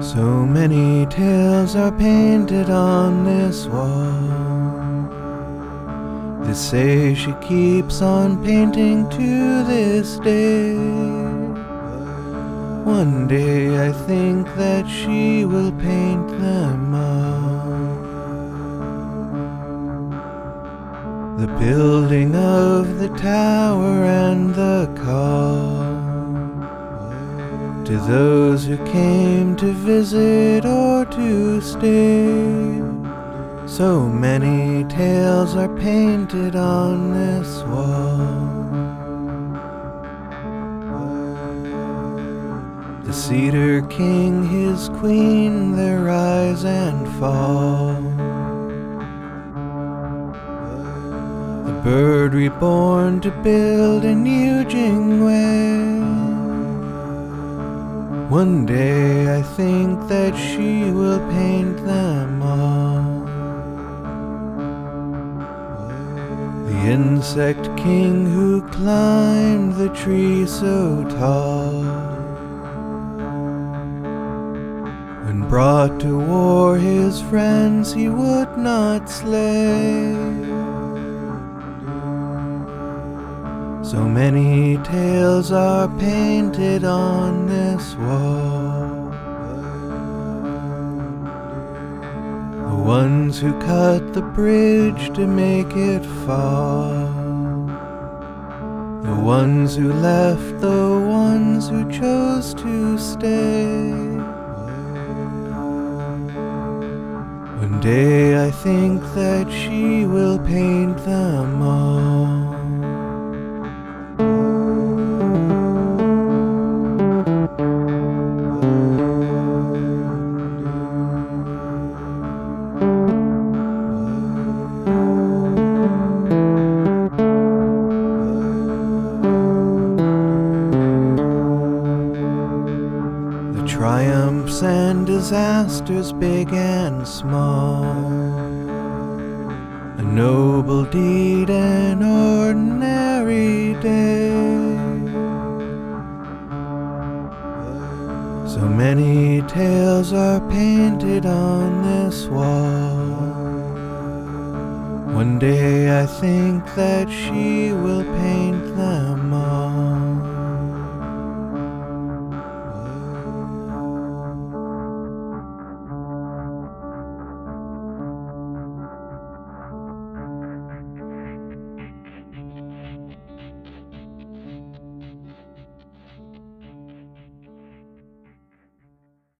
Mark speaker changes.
Speaker 1: So many tales are painted on this wall. They say she keeps on painting to this day. One day I think that she will paint them all. The building of the tower and the call to those who came to visit or to stay. So many tales are painted on this wall. The cedar king, his queen, their rise and fall. The bird reborn to build a new Jingwei. One day I think that she will paint them all. Insect king who climbed the tree so tall. When brought to war his friends he would not slay. So many tales are painted on this wall. Ones who cut the bridge to make it fall. The ones who left, the ones who chose to stay. One day I think that she will paint them triumphs and disasters big and small. A noble deed, an ordinary day. So many tales are painted on this wall. One day I think that she will paint them